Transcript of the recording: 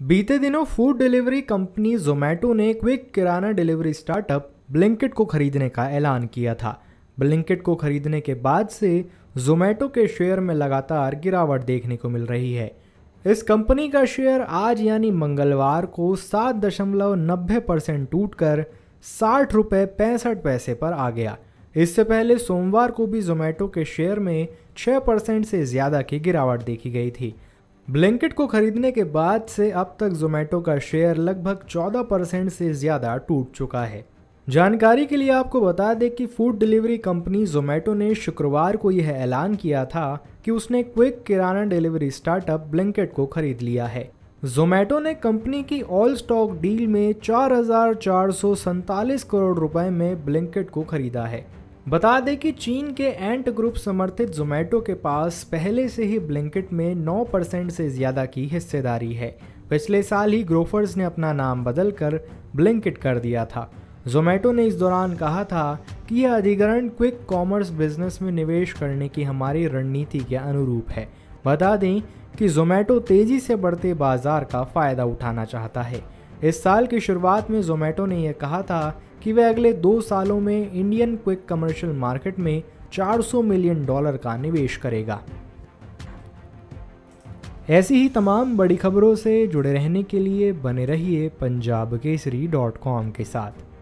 बीते दिनों food delivery company Zomato ने quick kirana delivery startup Blinkit को खरीदने का ऐलान किया था। ब्लिंकिट को खरीदने के बाद से जोमेटो के शेयर में लगातार गिरावट देखने को मिल रही है। इस कंपनी का शेयर आज यानी मंगलवार को सात दशमलव नब्बे परसेंट टूट कर साठ रुपये पैंसठ पैसे पर आ गया। इससे पहले सोमवार को भी जोमेटो के शेयर में छः परसेंट से ज़्यादा की गिरावट देखी गई थी। ब्लैंकेट को खरीदने के बाद से अब तक जोमेटो का शेयर लगभग 14 परसेंट से ज़्यादा टूट चुका है। जानकारी के लिए आपको बता दें कि फ़ूड डिलीवरी कंपनी जोमेटो ने शुक्रवार को यह ऐलान किया था कि उसने quick kirana delivery startup Blinkit को खरीद लिया है। जोमेटो ने कंपनी की ऑल स्टॉक डील में चार हज़ार चार सौ सैंतालीस करोड़ रुपए में ब्लैंकेट को खरीदा है। बता दें कि चीन के एंट ग्रुप समर्थित जोमेटो के पास पहले से ही ब्लिंकिट में 9 परसेंट से ज़्यादा की हिस्सेदारी है। पिछले साल ही ग्रोफर्स ने अपना नाम बदल कर ब्लिंकिट कर दिया था। जोमेटो ने इस दौरान कहा था कि यह अधिग्रहण क्विक कॉमर्स बिज़नेस में निवेश करने की हमारी रणनीति के अनुरूप है। बता दें कि जोमेटो तेज़ी से बढ़ते बाज़ार का फ़ायदा उठाना चाहता है। इस साल की शुरुआत में जोमेटो ने यह कहा था कि वह अगले दो सालों में इंडियन क्विक कमर्शियल मार्केट में 400 मिलियन डॉलर का निवेश करेगा। ऐसी ही तमाम बड़ी खबरों से जुड़े रहने के लिए बने रहिए पंजाब केसरी डॉट कॉम के साथ।